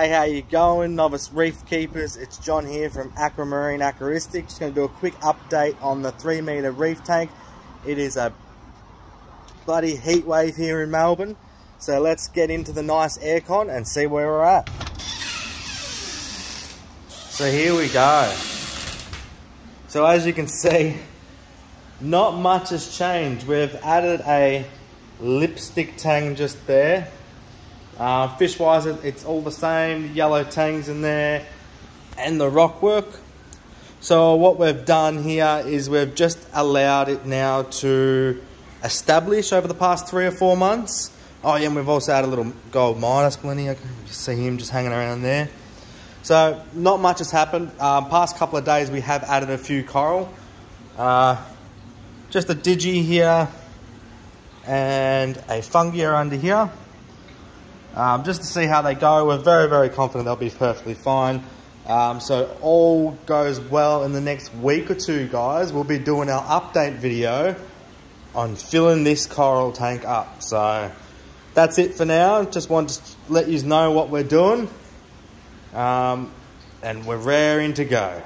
Hey, how you going, novice reef keepers? It's John here from Aquamarine Aquaristic. Just going to do a quick update on the three meter reef tank. It is a bloody heat wave here in Melbourne. So let's get into the nice aircon and see where we're at. So here we go. So as you can see, not much has changed. We've added a lipstick tang just there uh, fish wise, it's all the same, yellow tangs in there and the rock work. So what we've done here is we've just allowed it now to establish over the past three or four months. Oh yeah, and we've also added a little gold Midas Blenny. You see him just hanging around there. So not much has happened. Um, past couple of days we have added a few coral. Uh, just a digi here and a fungia under here um, just to see how they go. We're very, very confident they'll be perfectly fine. Um, so all goes well in the next week or two, guys. We'll be doing our update video on filling this coral tank up. So that's it for now. Just want to let you know what we're doing. Um, and we're raring to go.